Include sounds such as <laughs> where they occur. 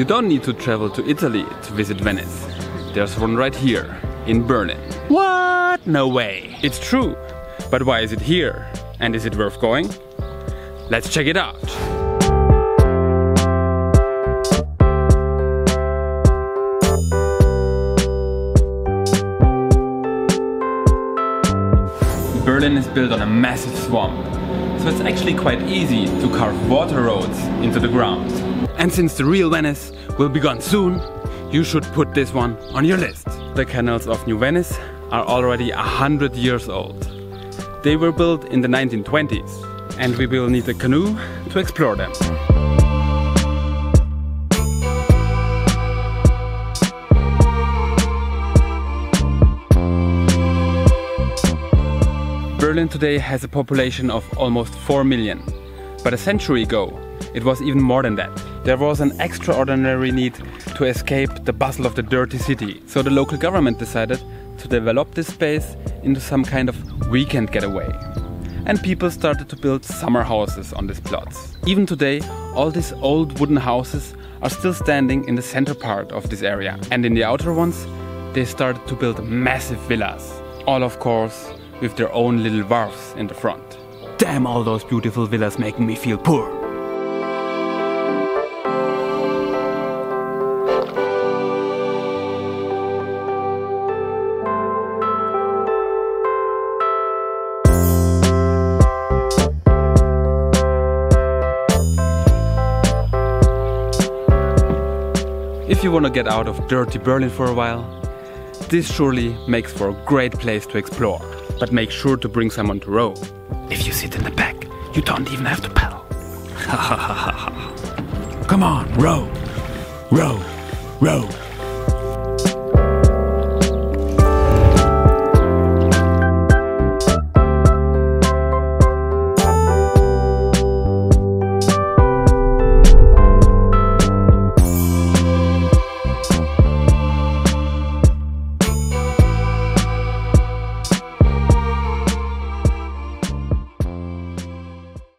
You don't need to travel to Italy to visit Venice. There's one right here, in Berlin. What? No way. It's true. But why is it here? And is it worth going? Let's check it out. Berlin is built on a massive swamp, so it's actually quite easy to carve water roads into the ground. And since the real Venice will be gone soon, you should put this one on your list. The canals of New Venice are already a hundred years old. They were built in the 1920s and we will need a canoe to explore them. Berlin today has a population of almost 4 million. But a century ago, it was even more than that. There was an extraordinary need to escape the bustle of the dirty city. So the local government decided to develop this space into some kind of weekend getaway. And people started to build summer houses on these plots. Even today, all these old wooden houses are still standing in the center part of this area. And in the outer ones, they started to build massive villas. All of course with their own little wharfs in the front. Damn all those beautiful villas making me feel poor. If you want to get out of dirty Berlin for a while, this surely makes for a great place to explore. But make sure to bring someone to row. If you sit in the back, you don't even have to paddle. <laughs> Come on, row, row, row.